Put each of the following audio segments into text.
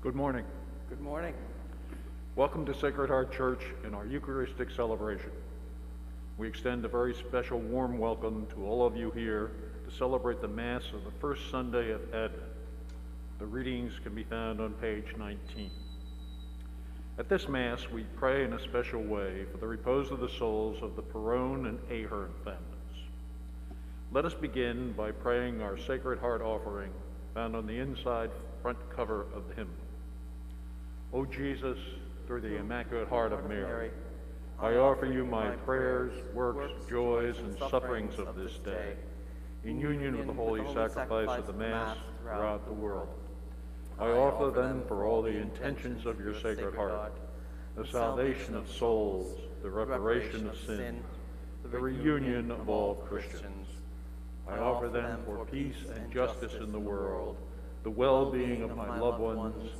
Good morning. Good morning. Welcome to Sacred Heart Church and our Eucharistic celebration. We extend a very special warm welcome to all of you here to celebrate the Mass of the first Sunday of Advent. The readings can be found on page 19. At this Mass, we pray in a special way for the repose of the souls of the Perone and Ahern families. Let us begin by praying our Sacred Heart offering found on the inside front cover of the hymn. O Jesus, through the Immaculate Heart of Mary, I offer you my prayers, works, joys, and sufferings of this day, in union with the holy sacrifice of the Mass throughout the world. I offer them for all the intentions of your Sacred Heart, the salvation of souls, the reparation of sins, the reunion of all Christians. I offer them for peace and justice in the world, the well-being of my loved ones,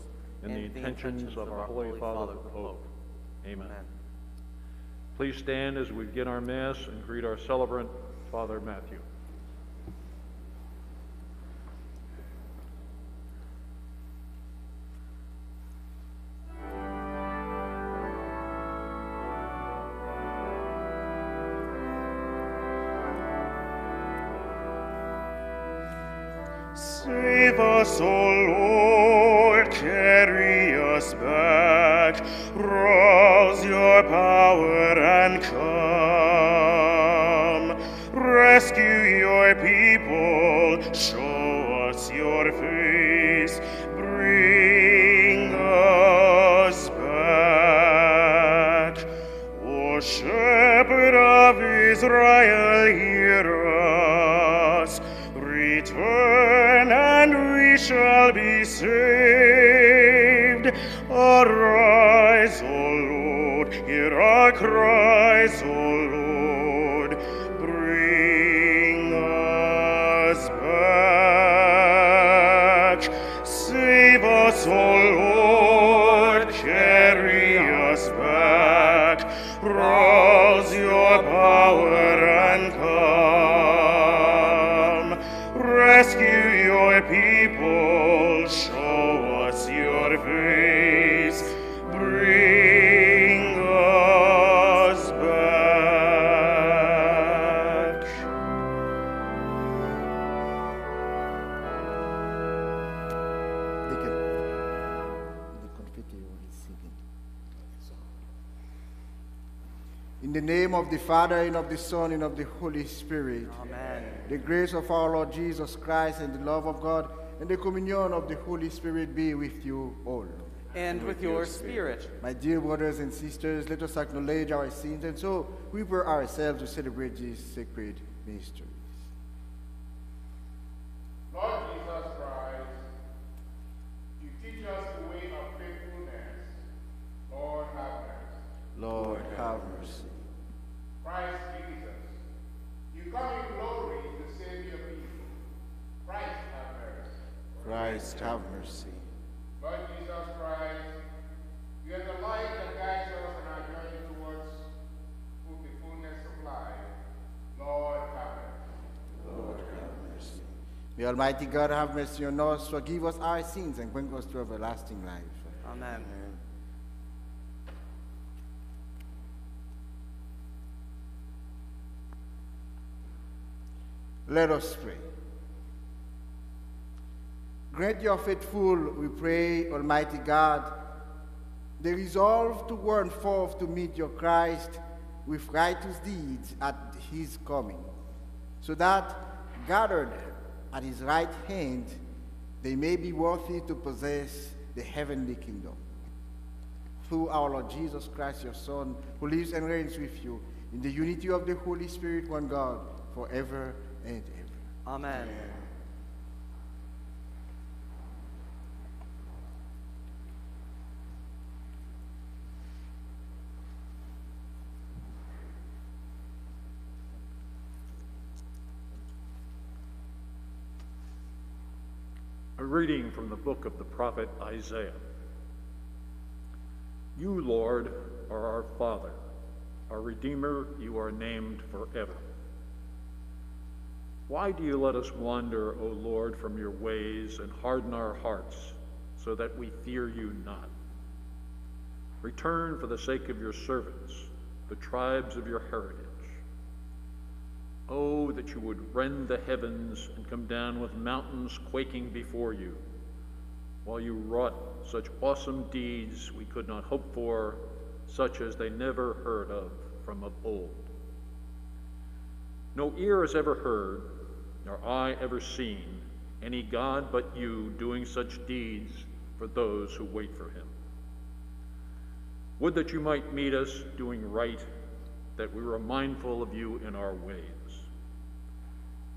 and the intentions of our Holy Father the Pope. Amen. Please stand as we begin our Mass and greet our celebrant, Father Mathieu. Save us, O Lord, carry us back, rouse your power and come. Rescue your people, show us your face, bring us back. O Shepherd of Israel, hear us. Return and we shall be saved. Hear Father, and of the Son, and of the Holy Spirit, Amen. the grace of our Lord Jesus Christ, and the love of God, and the communion of the Holy Spirit be with you all. And with your spirit. My dear brothers and sisters, let us acknowledge our sins and so we prepare ourselves to celebrate these sacred mysteries. Lord Jesus Christ, you teach us the way of faithfulness. Lord, have mercy. Lord, have mercy. Christ Jesus, you come in glory to save your people. Christ, have mercy. Christ, have mercy. Lord Jesus Christ, you are the light that guides us on our journey towards the fullness of life. Lord, have mercy. Lord, have mercy. May Almighty God have mercy on us, forgive us our sins, and bring us to everlasting life. Amen. Let us pray. Grant your faithful, we pray, Almighty God, the resolve to run forth to meet your Christ with righteous deeds at his coming, so that, gathered at his right hand, they may be worthy to possess the heavenly kingdom. Through our Lord Jesus Christ, your Son, who lives and reigns with you in the unity of the Holy Spirit, one God, forever and ever. Amen. A reading from the book of the prophet Isaiah. You, Lord, are our Father. Our Redeemer, you are named forever. Why do you let us wander, O Lord, from your ways and harden our hearts, so that we fear you not. Return for the sake of your servants, the tribes of your heritage. Oh, that you would rend the heavens and come down with mountains quaking before you, while you wrought such awesome deeds we could not hope for, such as they never heard of from of old. No ear has ever heard, nor eye ever seen, any God but you doing such deeds for those who wait for him. Would that you might meet us doing right, that we were mindful of you in our ways.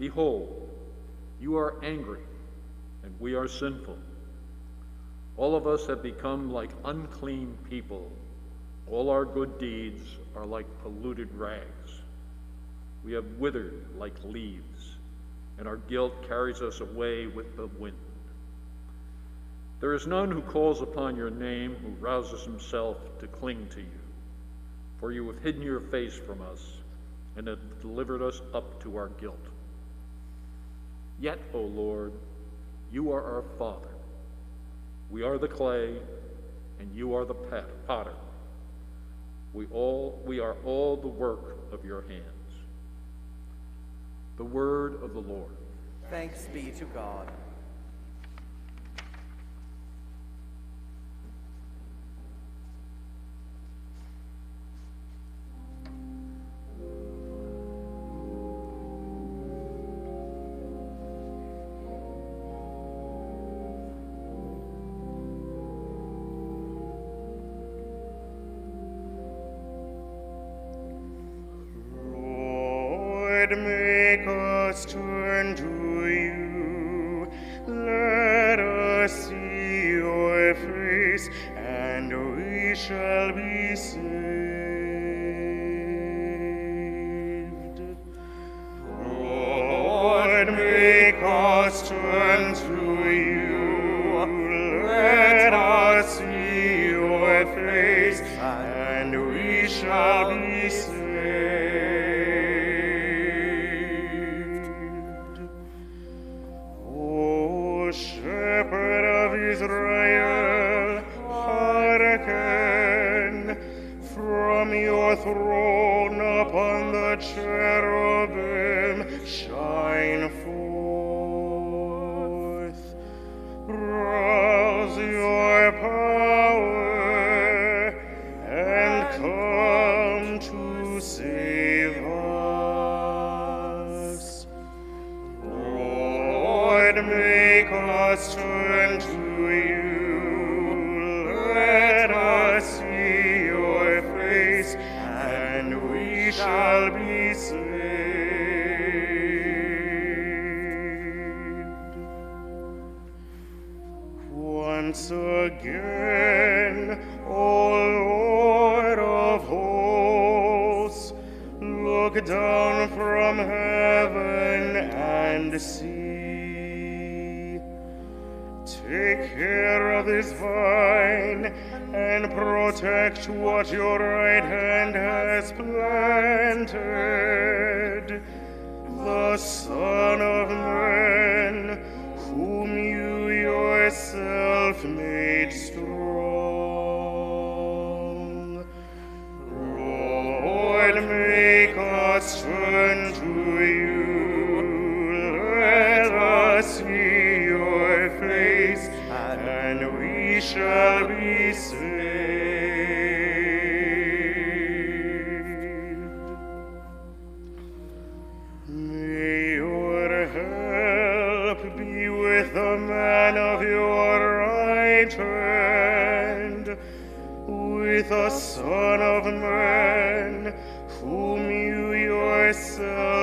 Behold, you are angry, and we are sinful. All of us have become like unclean people. All our good deeds are like polluted rags. We have withered like leaves, and our guilt carries us away with the wind. There is none who calls upon your name who rouses himself to cling to you. For you have hidden your face from us and have delivered us up to our guilt. Yet, O Lord, you are our Father. We are the clay, and you are the potter. We, all, we are all the work of your hands. The word of the Lord. Thanks be to God. Lord, look down from heaven and see. Take care of this vine and protect what your right hand has planted. The Son of Man, whom you yourself made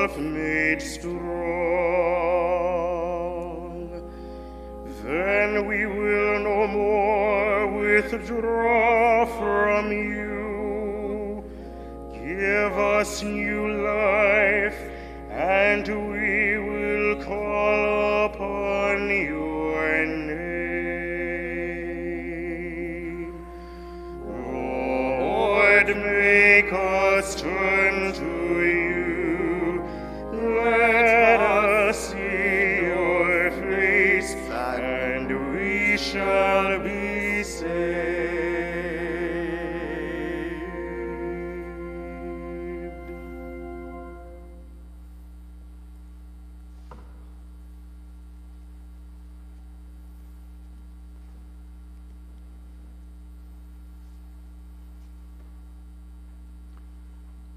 yourself made strong. Then we will no more withdraw from you. Give us new A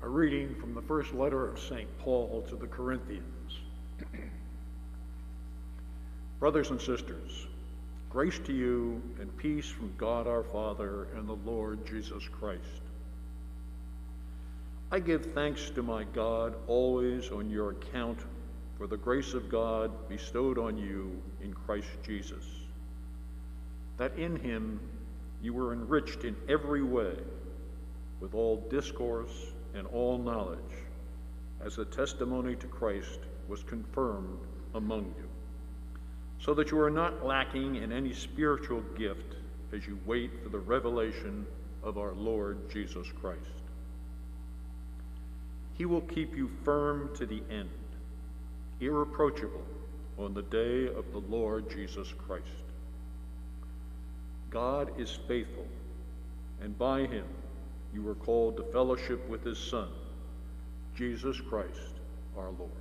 reading from the first letter of St. Paul to the Corinthians. Brothers and sisters, grace to you and peace from God our Father and the Lord Jesus Christ. I give thanks to my God always on your account for the grace of God bestowed on you in Christ Jesus, that in him you were enriched in every way with all discourse and all knowledge, as the testimony to Christ was confirmed among you, so that you are not lacking in any spiritual gift as you wait for the revelation of our Lord Jesus Christ. He will keep you firm to the end, irreproachable on the day of the Lord Jesus Christ. God is faithful, and by him you are called to fellowship with his Son, Jesus Christ our Lord.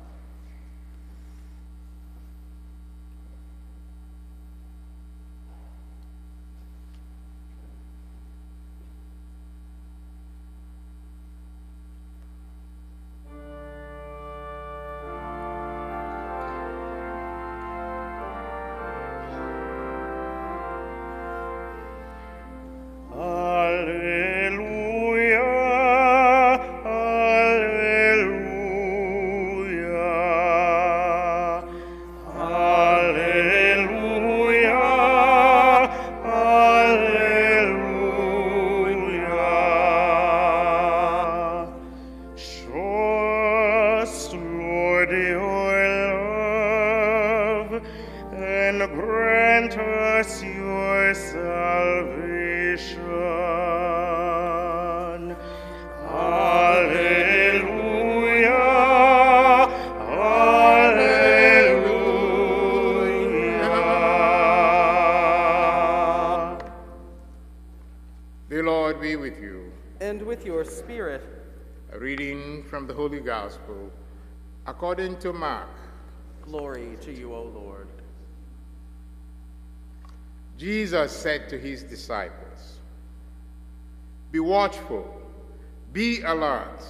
According to Mark. Glory to you, O Lord. Jesus said to his disciples, Be watchful, be alert.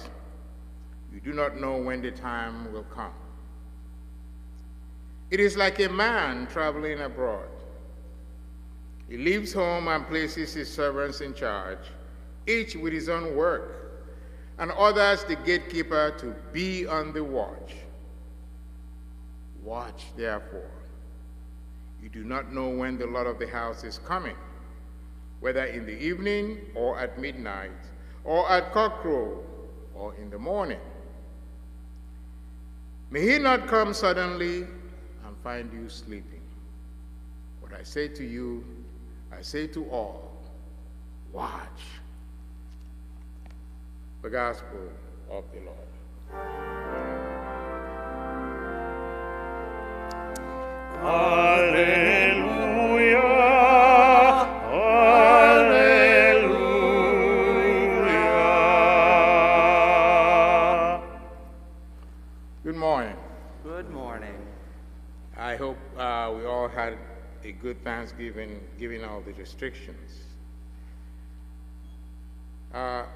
You do not know when the time will come. It is like a man traveling abroad. He leaves home and places his servants in charge, each with his own work and others the gatekeeper to be on the watch. Watch, therefore. You do not know when the Lord of the house is coming, whether in the evening or at midnight, or at cockcrow, or in the morning. May he not come suddenly and find you sleeping. What I say to you, I say to all watch the gospel of the Lord. Hallelujah, hallelujah. Good morning. Good morning. I hope uh, we all had a good Thanksgiving, given all the restrictions. Uh,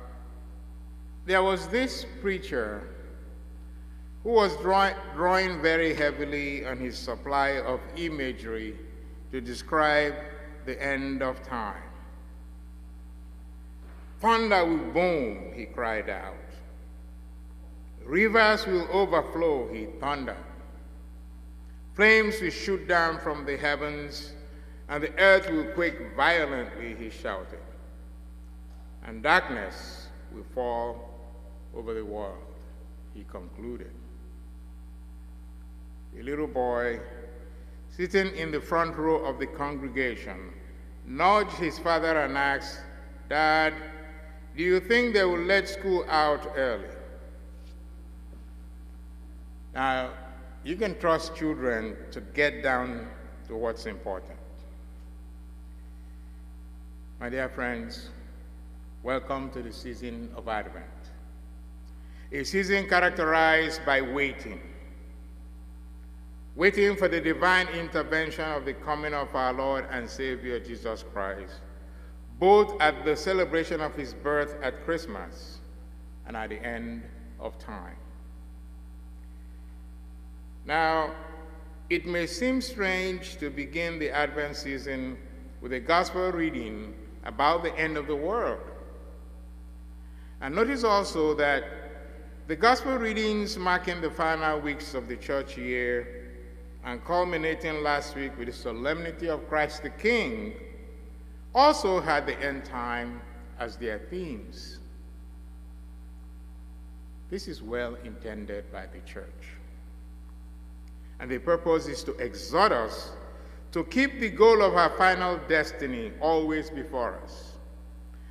there was this preacher who was drawing, drawing very heavily on his supply of imagery to describe the end of time. Thunder will boom, he cried out. Rivers will overflow, he thundered. Flames will shoot down from the heavens, and the earth will quake violently, he shouted. And darkness will fall over the world, he concluded. A little boy sitting in the front row of the congregation nudged his father and asked, Dad, do you think they will let school out early? Now, you can trust children to get down to what's important. My dear friends, welcome to the season of Advent a season characterized by waiting. waiting for the divine intervention of the coming of our Lord and Savior Jesus Christ, both at the celebration of his birth at Christmas and at the end of time. Now, it may seem strange to begin the Advent season with a gospel reading about the end of the world. And notice also that the gospel readings marking the final weeks of the church year and culminating last week with the solemnity of Christ the King also had the end time as their themes. This is well intended by the church. And the purpose is to exhort us to keep the goal of our final destiny always before us,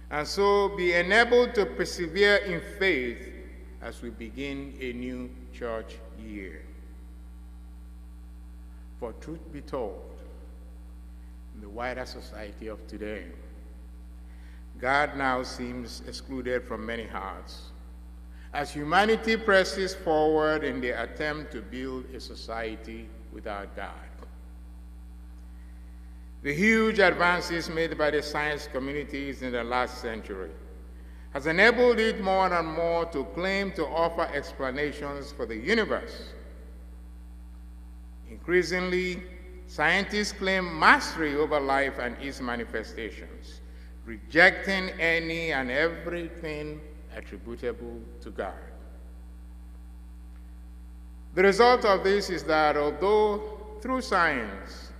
and so be enabled to persevere in faith as we begin a new church year. For truth be told, in the wider society of today, God now seems excluded from many hearts as humanity presses forward in the attempt to build a society without God. The huge advances made by the science communities in the last century has enabled it more and more to claim to offer explanations for the universe. Increasingly, scientists claim mastery over life and its manifestations, rejecting any and everything attributable to God. The result of this is that although through science,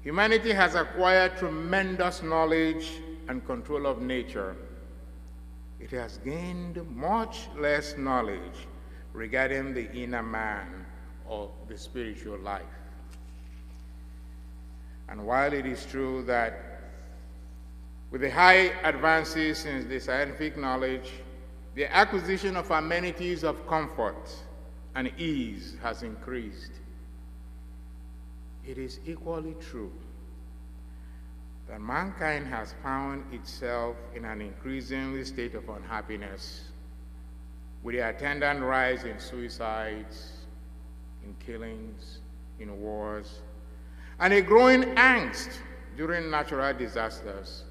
humanity has acquired tremendous knowledge and control of nature, it has gained much less knowledge regarding the inner man or the spiritual life. And while it is true that with the high advances in the scientific knowledge, the acquisition of amenities of comfort and ease has increased. It is equally true that mankind has found itself in an increasingly state of unhappiness with the attendant rise in suicides, in killings, in wars, and a growing angst during natural disasters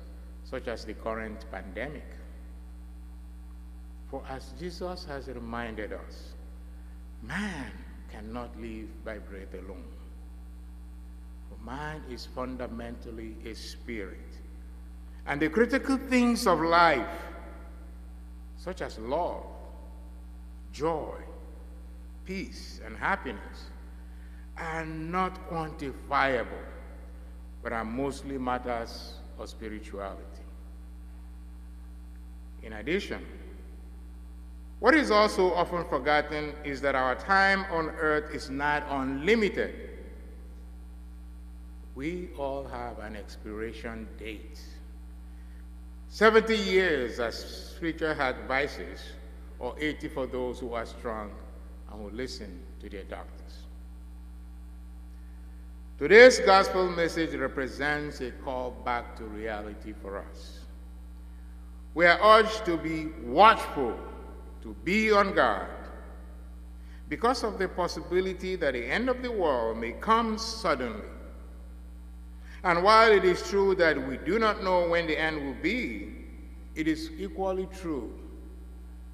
such as the current pandemic. For as Jesus has reminded us, man cannot live by bread alone. Man is fundamentally a spirit. And the critical things of life, such as love, joy, peace, and happiness, are not quantifiable, but are mostly matters of spirituality. In addition, what is also often forgotten is that our time on earth is not unlimited. We all have an expiration date. 70 years, as scripture advises, or 80 for those who are strong and who listen to their doctors. Today's gospel message represents a call back to reality for us. We are urged to be watchful, to be on guard, because of the possibility that the end of the world may come suddenly. And while it is true that we do not know when the end will be, it is equally true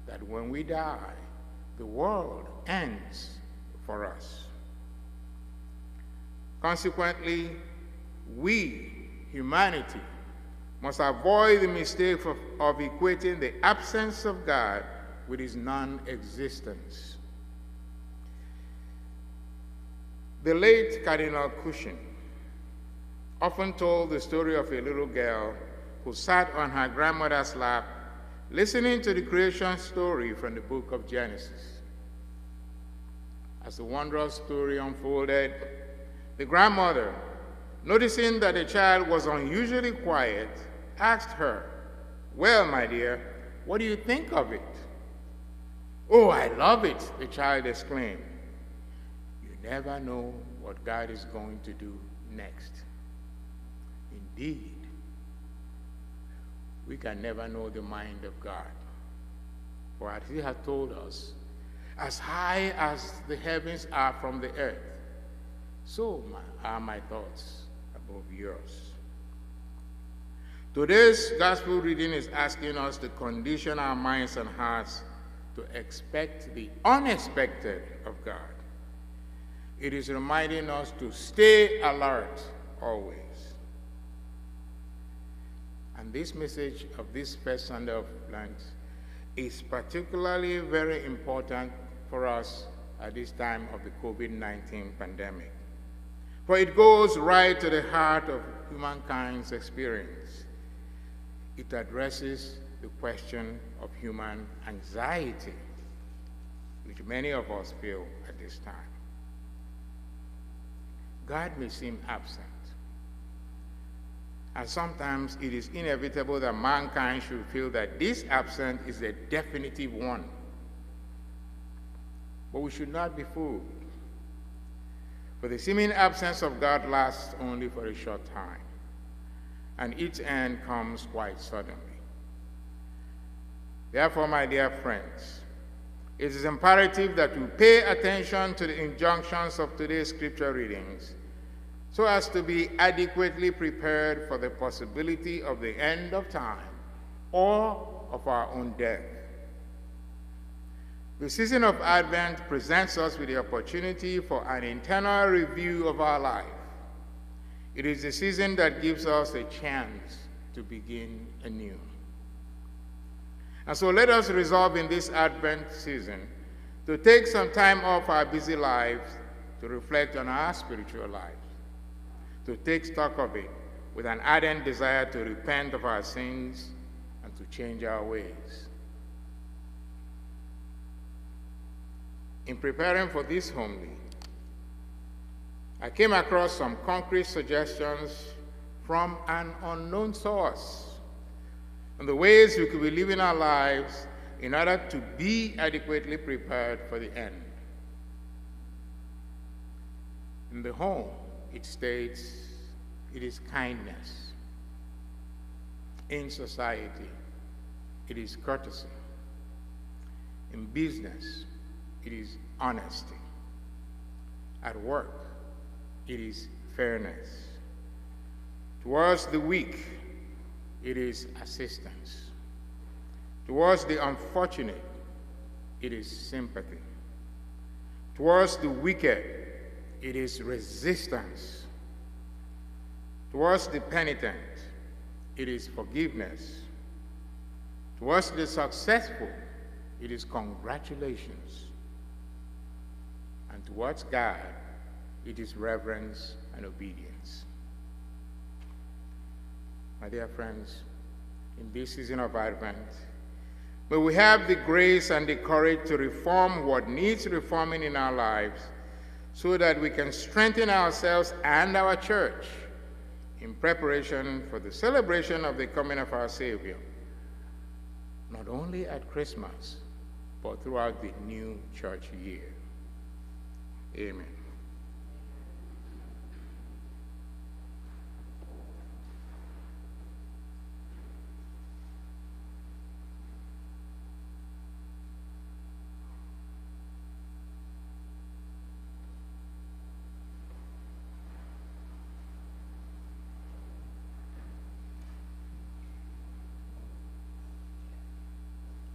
that when we die, the world ends for us. Consequently, we, humanity, must avoid the mistake of, of equating the absence of God with his non existence. The late Cardinal Cushing often told the story of a little girl who sat on her grandmother's lap listening to the creation story from the book of Genesis. As the wondrous story unfolded, the grandmother, noticing that the child was unusually quiet, asked her, Well, my dear, what do you think of it? Oh, I love it, the child exclaimed. You never know what God is going to do next. Indeed, we can never know the mind of God. For as He has told us, as high as the heavens are from the earth, so are my thoughts above yours. Today's gospel reading is asking us to condition our minds and hearts to expect the unexpected of God. It is reminding us to stay alert always. And this message of this first Sunday of Lent is particularly very important for us at this time of the COVID 19 pandemic. For it goes right to the heart of humankind's experience. It addresses the question of human anxiety, which many of us feel at this time. God may seem absent. And sometimes it is inevitable that mankind should feel that this absence is a definitive one. But we should not be fooled. For the seeming absence of God lasts only for a short time, and its end comes quite suddenly. Therefore, my dear friends, it is imperative that we pay attention to the injunctions of today's scripture readings so as to be adequately prepared for the possibility of the end of time or of our own death. The season of Advent presents us with the opportunity for an internal review of our life. It is the season that gives us a chance to begin anew. And so let us resolve in this Advent season to take some time off our busy lives to reflect on our spiritual lives, to take stock of it with an ardent desire to repent of our sins and to change our ways. In preparing for this homily, I came across some concrete suggestions from an unknown source on the ways we could be living our lives in order to be adequately prepared for the end. In the home, it states it is kindness. In society, it is courtesy. In business, it is honesty. At work, it is fairness. Towards the weak, it is assistance. Towards the unfortunate, it is sympathy. Towards the wicked, it is resistance. Towards the penitent, it is forgiveness. Towards the successful, it is congratulations. And towards God, it is reverence and obedience. My dear friends, in this season of Advent, may we have the grace and the courage to reform what needs reforming in our lives so that we can strengthen ourselves and our church in preparation for the celebration of the coming of our Savior, not only at Christmas, but throughout the new church year. Amen.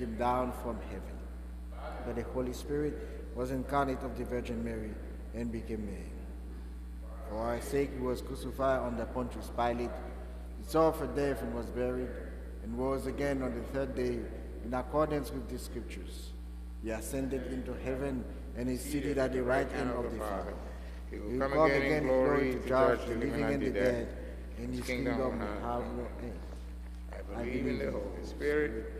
came down from heaven. But the Holy Spirit was incarnate of the Virgin Mary and became man. For our sake he was crucified under Pontius Pilate. He suffered death and was buried, and rose again on the third day in accordance with the Scriptures. He ascended into heaven and is seated at the right hand of the Father. He will will come again in glory to judge the living and the dead, and his kingdom will have no end. I believe in the Holy Spirit,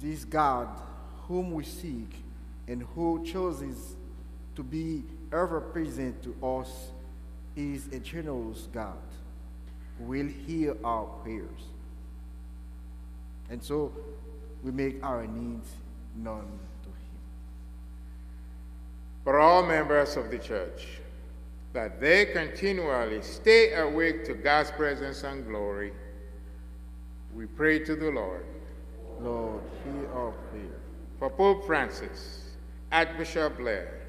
this God whom we seek and who chooses to be ever present to us is a generous God who will hear our prayers. And so we make our needs known to Him. For all members of the church, that they continually stay awake to God's presence and glory, we pray to the Lord. Lord, hear our prayer. For Pope Francis, Archbishop Blair,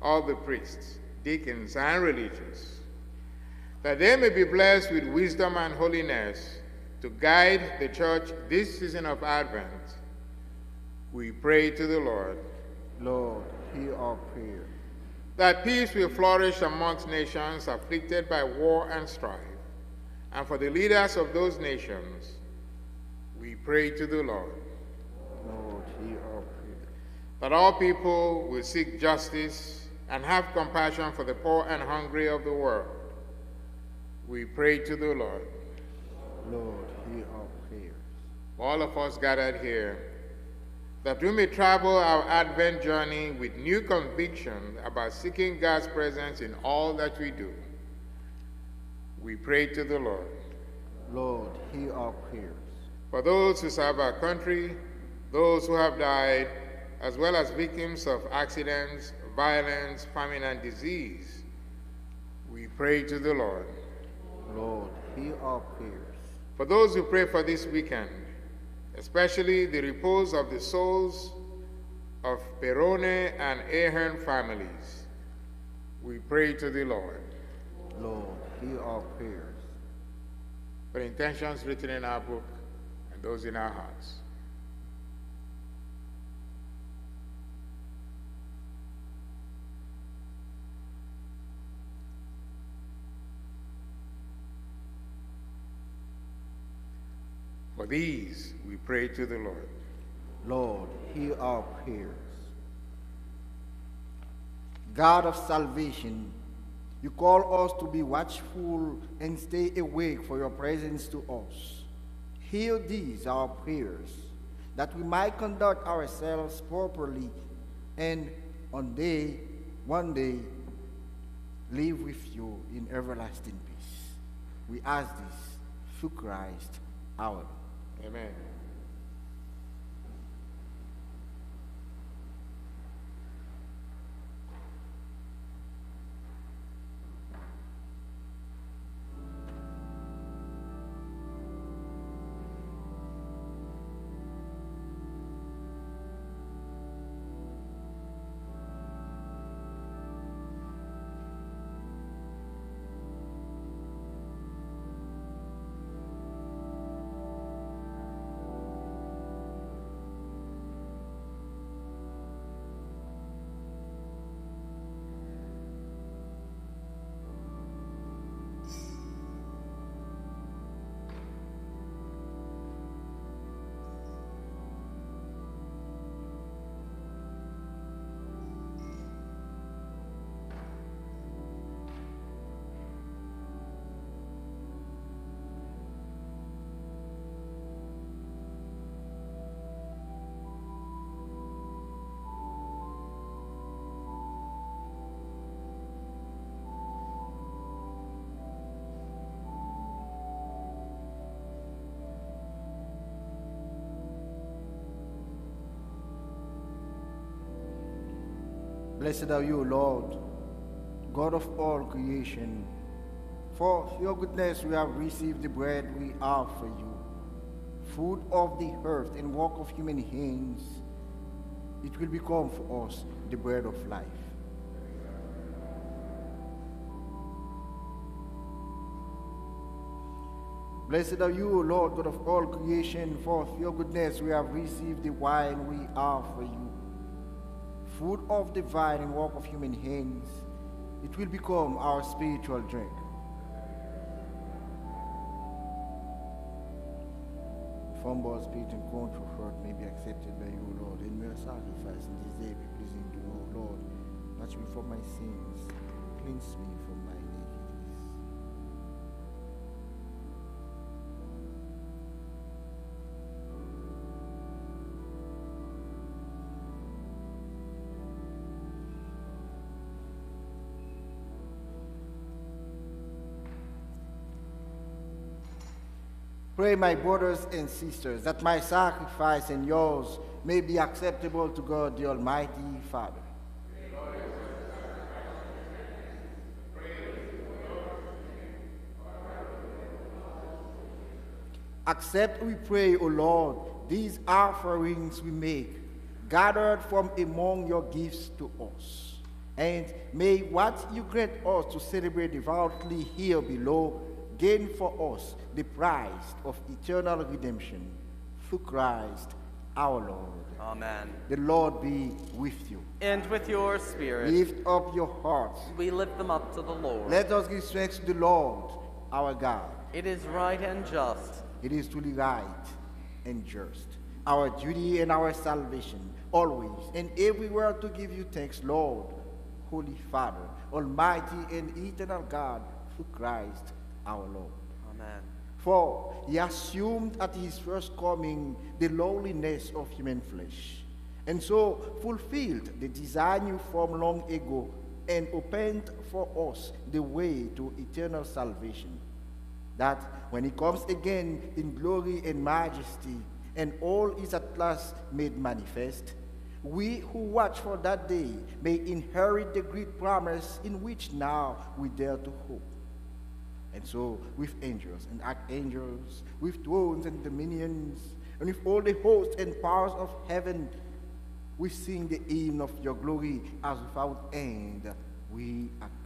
all the priests, deacons, and religious, that they may be blessed with wisdom and holiness to guide the church this season of Advent, we pray to the Lord. Lord, hear our prayer. That peace will flourish amongst nations afflicted by war and strife, and for the leaders of those nations, we pray to the Lord. Lord, hear our prayer. that all people will seek justice and have compassion for the poor and hungry of the world. We pray to the Lord. Lord, hear our prayers. All of us gathered here, that we may travel our Advent journey with new conviction about seeking God's presence in all that we do. We pray to the Lord. Lord, hear our prayers. For those who serve our country, those who have died, as well as victims of accidents, violence, famine, and disease, we pray to the Lord. Lord, hear our prayers. For those who pray for this weekend, especially the repose of the souls of Perone and Ahern families, we pray to the Lord. Lord, hear our prayers. For intentions written in our book those in our hearts. For these we pray to the Lord. Lord, hear our prayers. God of salvation, you call us to be watchful and stay awake for your presence to us. Hear these, our prayers, that we might conduct ourselves properly and on day, one day, live with you in everlasting peace. We ask this through Christ our Lord. Amen. Blessed are you, Lord, God of all creation. For your goodness we have received the bread we offer you, food of the earth and work of human hands. It will become for us the bread of life. Blessed are you, Lord God of all creation, for your goodness we have received the wine we offer you food of the vine and work of human hands, it will become our spiritual drink. Fumble, spirit, and control heart may be accepted by you, Lord, and may our sacrifice in this day be pleasing to you, Lord. Watch me from my sins, cleanse me from Pray, my brothers and sisters, that my sacrifice and yours may be acceptable to God the Almighty Father. Accept, we pray, O Lord, these offerings we make, gathered from among your gifts to us. And may what you grant us to celebrate devoutly here below gain for us the prize of eternal redemption through Christ our Lord. Amen. The Lord be with you. And with your spirit, Lift up your hearts. we lift them up to the Lord. Let us give thanks to the Lord our God. It is right and just. It is truly right and just, our duty and our salvation, always and everywhere to give you thanks, Lord, Holy Father, Almighty and eternal God, through Christ our Lord. Amen. For he assumed at his first coming the lowliness of human flesh, and so fulfilled the design you formed long ago and opened for us the way to eternal salvation. That when he comes again in glory and majesty, and all is at last made manifest, we who watch for that day may inherit the great promise in which now we dare to hope. And so, with angels and archangels, with thrones and dominions, and with all the hosts and powers of heaven, we sing the hymn of your glory as without end we acclaim.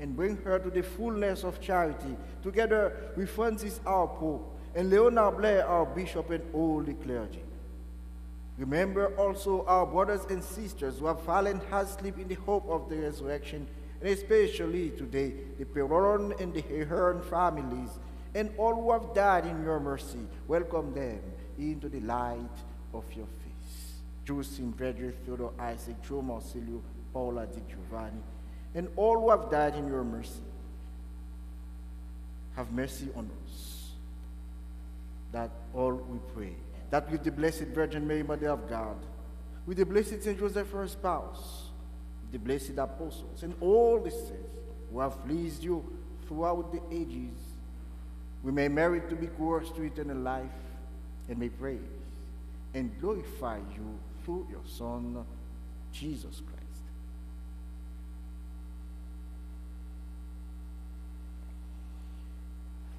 and bring her to the fullness of charity, together with Francis our Pope and Leonard Blair our Bishop and all the clergy. Remember also our brothers and sisters who have fallen asleep in the hope of the resurrection, and especially today the Perron and the Ahern families, and all who have died in your mercy. Welcome them into the light of your face. Justin, Frederick, Theodore, Isaac, Joe Marsilio, Paula Di Giovanni, and all who have died in your mercy. Have mercy on us. That all we pray. That with the Blessed Virgin Mary, Mother of God, with the Blessed Saint Joseph, her spouse, with the blessed apostles, and all the saints who have pleased you throughout the ages, we may merit to be course to eternal life and may praise and glorify you through your Son, Jesus Christ.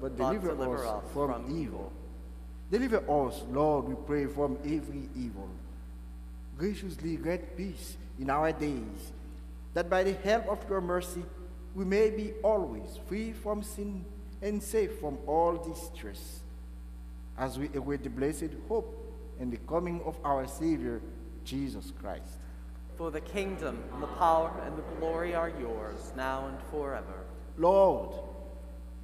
but deliver us from evil. Deliver us, Lord, we pray, from every evil. Graciously grant peace in our days, that by the help of your mercy we may be always free from sin and safe from all distress, as we await the blessed hope and the coming of our Savior, Jesus Christ. For the kingdom, and the power, and the glory are yours, now and forever. Lord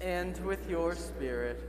And with your spirit.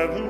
Have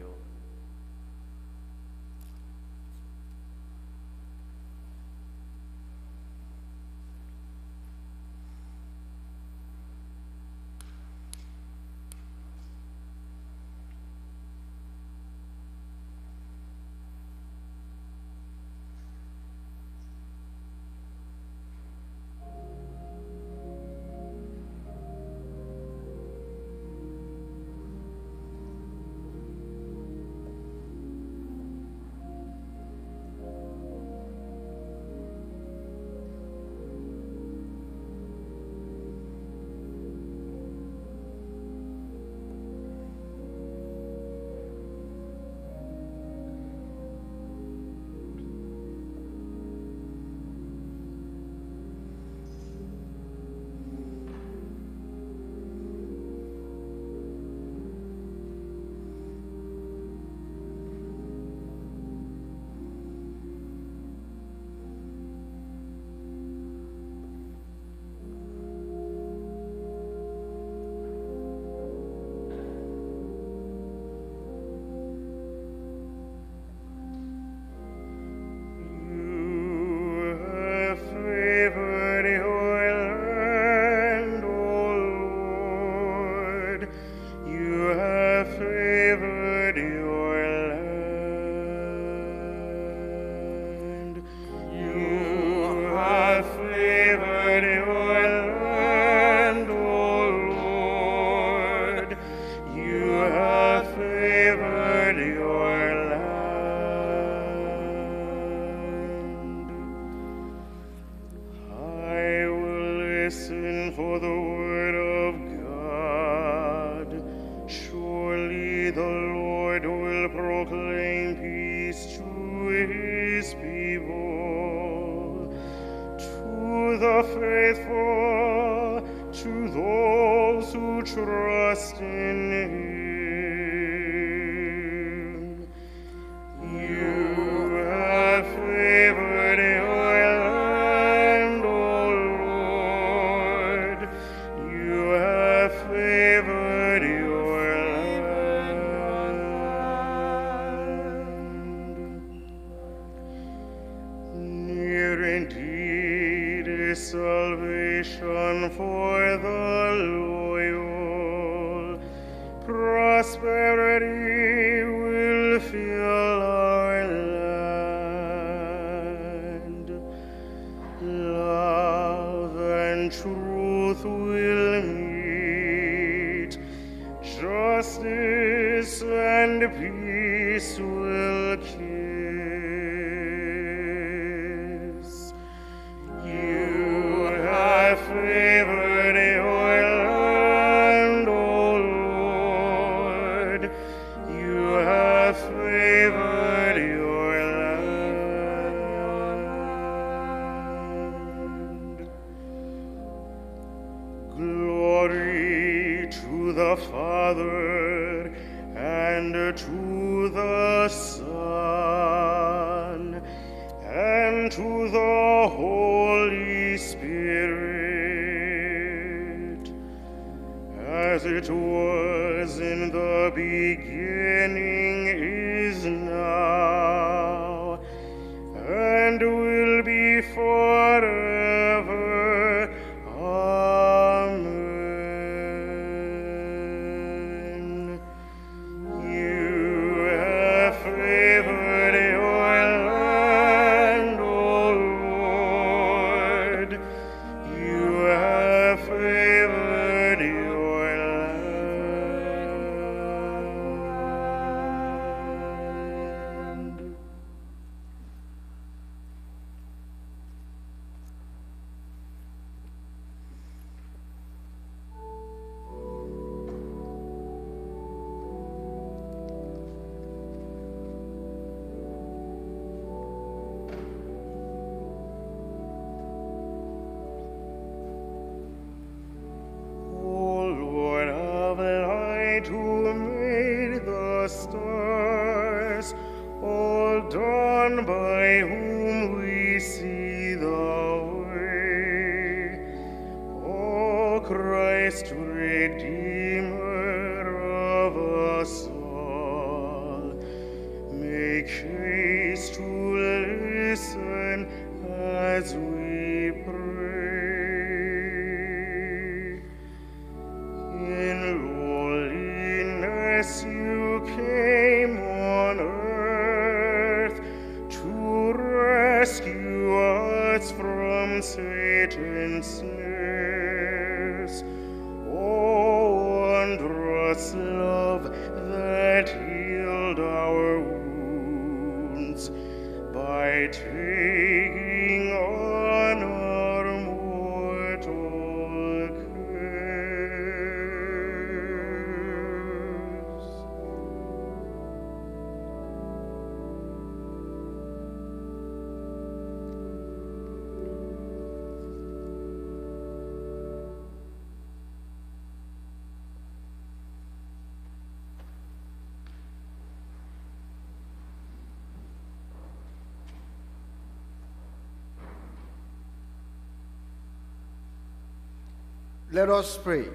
Let us pray.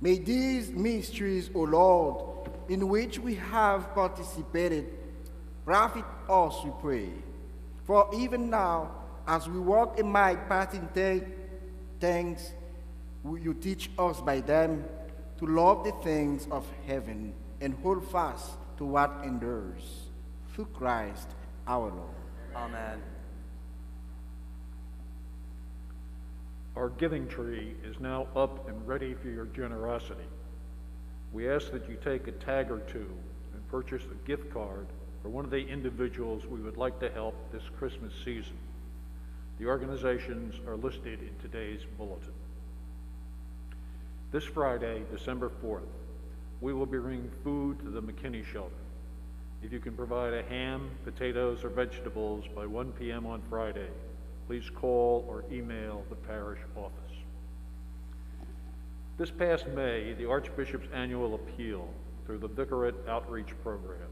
May these mysteries, O Lord, in which we have participated, profit us, we pray. For even now, as we walk in my passing thank- thanks, you teach us by them to love the things of heaven and hold fast to what endures. Through Christ our Lord. Amen. Our giving tree is now up and ready for your generosity. We ask that you take a tag or two and purchase a gift card for one of the individuals we would like to help this Christmas season. The organizations are listed in today's bulletin. This Friday, December 4th, we will be bringing food to the McKinney Shelter. If you can provide a ham, potatoes, or vegetables by 1 p.m. on Friday, please call or email the parish office. This past May, the Archbishop's annual appeal through the Vicariate Outreach Program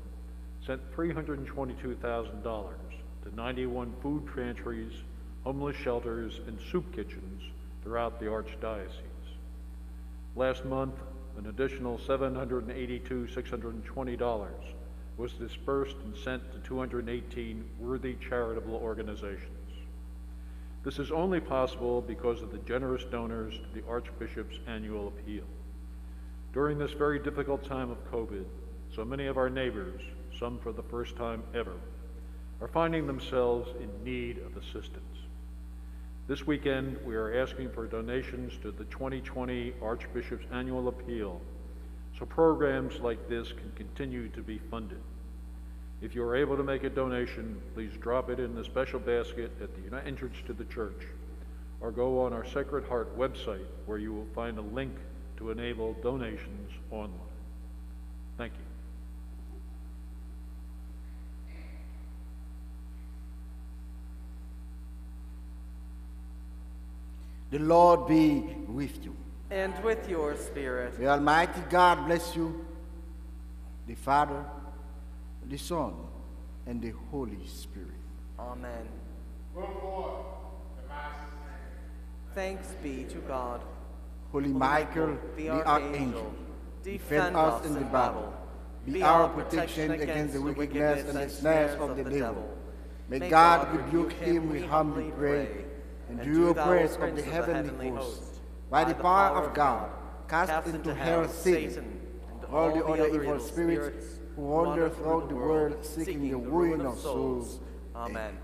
sent $322,000 to 91 food pantries, homeless shelters, and soup kitchens throughout the Archdiocese. Last month, an additional $782,620 was dispersed and sent to 218 worthy charitable organizations. This is only possible because of the generous donors to the Archbishop's annual appeal. During this very difficult time of COVID, so many of our neighbors, some for the first time ever, are finding themselves in need of assistance. This weekend, we are asking for donations to the 2020 Archbishop's Annual Appeal so programs like this can continue to be funded. If you are able to make a donation, please drop it in the special basket at the entrance to the church or go on our Sacred Heart website where you will find a link to enable donations online. Thank you. The Lord be with you. And with your spirit. May Almighty God bless you, the Father, the Son, and the Holy Spirit. Amen. Thanks be to God. Holy Michael, the Archangel, defend us in the battle. Be our protection against the wickedness and the snares of the devil. May God rebuke him, we humbly pray. And do your prayers of the heavenly host. By the power of God, cast into hell Satan and all the other evil spirits who wander throughout the world seeking the ruin of souls. Amen.